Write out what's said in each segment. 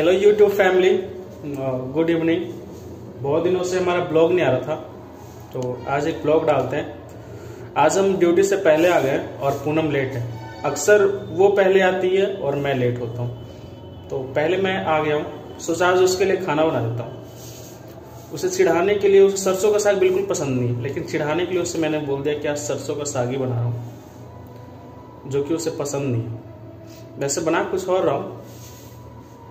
Hello YouTube family good evening बहुत दिनों से हमारा ब्लॉग नहीं आ रहा था तो आज एक ब्लॉग डालते हैं। आज हम ड्यूटी से पहले आ गए और पूनम लेट है। अक्सर वो पहले आती है और मैं लेट होता हूँ। तो पहले मैं आ गया हूँ। सोचा आज उसके लिए खाना बना देता हूँ। उसे चिढ़ाने के लिए उसे सरसों का साग बिल्कुल पसंद नहीं लेकिन चिढ़ाने के लिए उसे मैंने बोल दिया कि आज सरसों का साग ही बना रहा हूँ, जो कि उसे पसंद नहीं वैसे बना कुछ और रहा हूँ।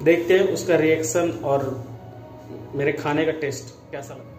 देखते हैं उसका रिएक्शन और मेरे खाने का टेस्ट कैसा लगा।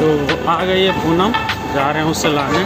तो आ गई है पूनम जा रहे हैं उससे लाने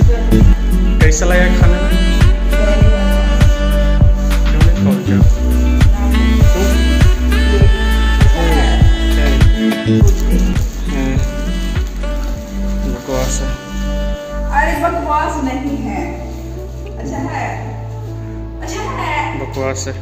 कैसा लगा खाने? बकवास है अरे बकवास नहीं है। अच्छा है। अच्छा है। बकवास है।